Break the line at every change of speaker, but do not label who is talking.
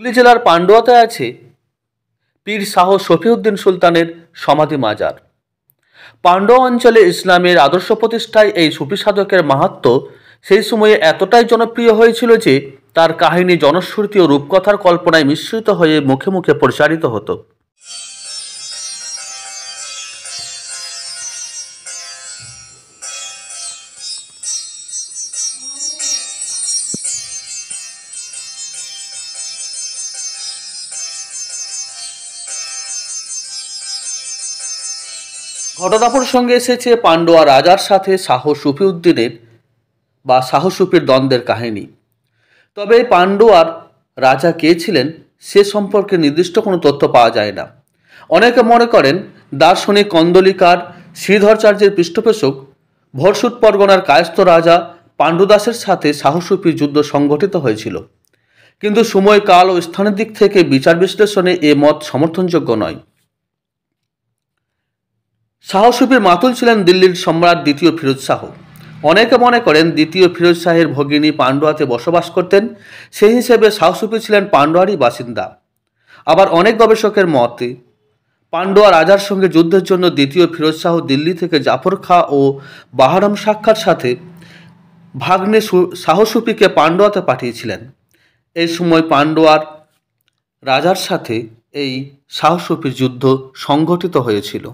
হুগলি জেলার পাণ্ডুয়াতে আছে পীর শাহ শফিউদ্দিন সুলতানের সমাধি মাজার। পাণ্ডুয়া অঞ্চলে ইসলামের আদর্শ প্রতিষ্ঠায় এই সুফি সাধকের মাহাত্ম সেই সময়ে এতটাই জনপ্রিয় হয়েছিল যে তার কাহিনী জনশ্রুতি ও রূপকথার কল্পনায় মিশ্রিত হয়ে মুখে মুখে প্রচারিত হতো। ঘটনা সঙ্গে এসেছে পান্ডুয়া রাজার সাথে শাহ সুফিউদ্দিনের বা শাহ সুফির দ্বন্দ্বের কাহিনী। তবে এই পান্ডুয়ার রাজা কে ছিলেন সে সম্পর্কে নির্দিষ্ট কোনো তথ্য পাওয়া যায় না। অনেকে মনে করেন, দার্শনিক কন্দলিকার শ্রীধরচার্যের পৃষ্ঠপোষক ভরসুট পরগনার কায়স্থ রাজা পাণ্ডুদাসের সাথে সাহসুফি যুদ্ধ সংগঠিত হয়েছিল। কিন্তু সময় কাল ও স্থানের দিক থেকে বিচার বিশ্লেষণে এ মত সমর্থনযোগ্য নয়। শাহসুফির মাতুল ছিলেন দিল্লির সম্রাট দ্বিতীয় ফিরোজ শাহ। অনেকে মনে করেন দ্বিতীয় ফিরোজ শাহের ভগিনী পান্ডুয়াতে বসবাস করতেন, সেই হিসেবে শাহসুফি ছিলেন পান্ডুয়ারই বাসিন্দা। আবার অনেক গবেষকের মতে পান্ডুয়া রাজার সঙ্গে যুদ্ধের জন্য দ্বিতীয় ফিরোজ শাহ দিল্লি থেকে জাফর খা ও বাহারাম সাক্ষার সাথে ভাগ্নে শাহসুফিকে পান্ডুয়াতে পাঠিয়েছিলেন। এই সময় পান্ডুয়ার রাজার সাথে এই সাহসুফির যুদ্ধ সংঘটিত হয়েছিল।